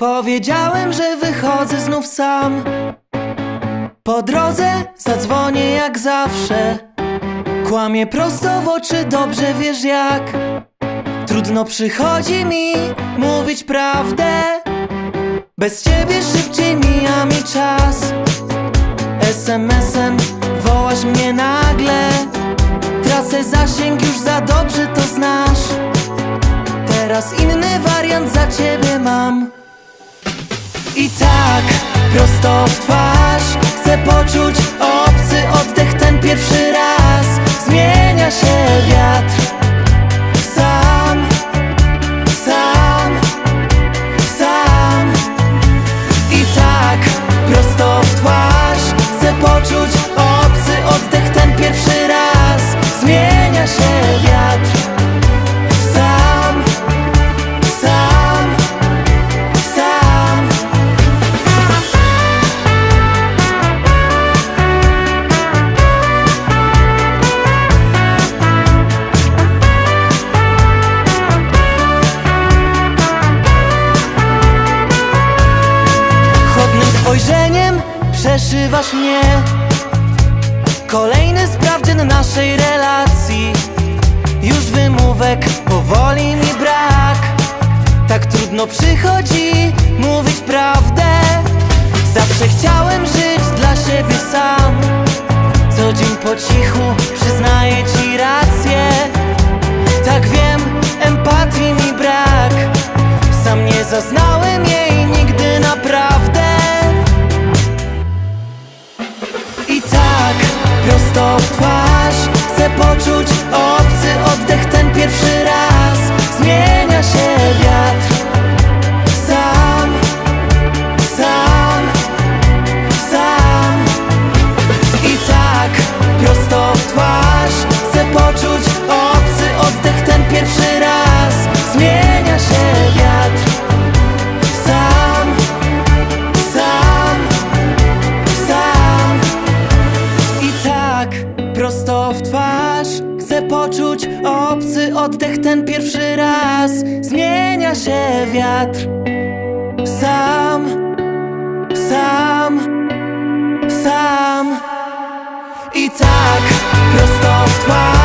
Powiedziałem, że wychodzę znów sam. Po drodze zadzwonię jak zawsze. Kłamie prosto w oczy, dobrze wiesz jak. Trudno przychodzi mi mówić prawdę. Bez ciebie szybciej mija mi czas. SMS-em wołasz mnie nagle. Tracę zasięg, już za dobrze to znasz. Teraz inny wariant za ciebie mam I tak, prosto w twarz przeszywasz mnie. Kolejny sprawdzian naszej relacji. Już wymówek powoli mi brak. Tak trudno przychodzi mówić prawdę. Zawsze chciałem żyć dla siebie sam. Co dzień po cichu przyznaję ci tak, prosto w twarz Chcę poczuć oddech ten pierwszy raz. Zmienia się wiatr. Sam, sam, sam. I tak, prosto